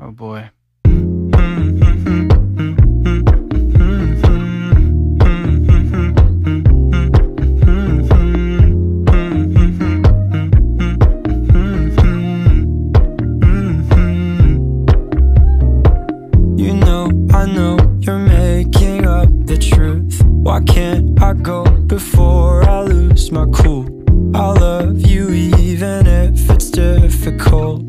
Oh boy. You know, I know you're making up the truth. Why can't I go before I lose my cool? I love you even if it's difficult.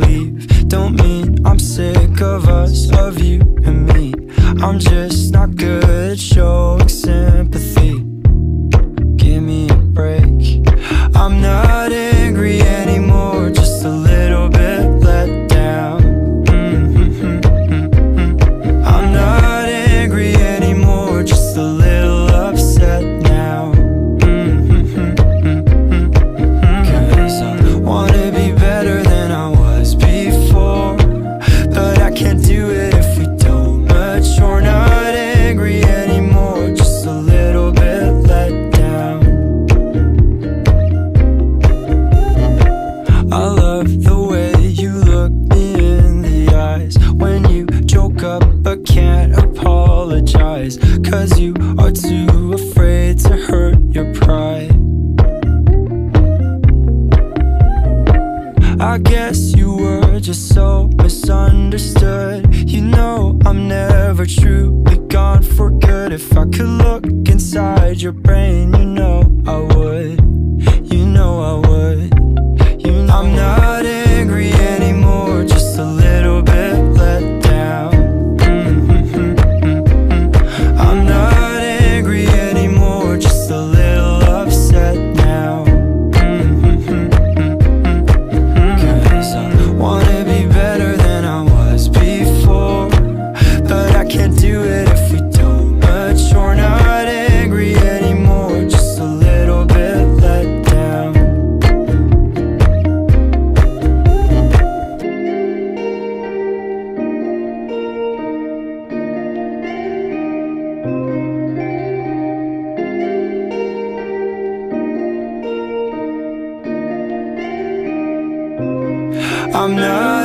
Leave. Don't mean I'm sick of us, of you and me. I'm just I love the way you look me in the eyes when you joke up but can't apologize. Cause you are too afraid to hurt your pride. I guess you were just so misunderstood. You know, I'm never truly gone for good. If I could look inside your brain, you know I would. If we don't mature. Not angry anymore, just a little bit let down. I'm not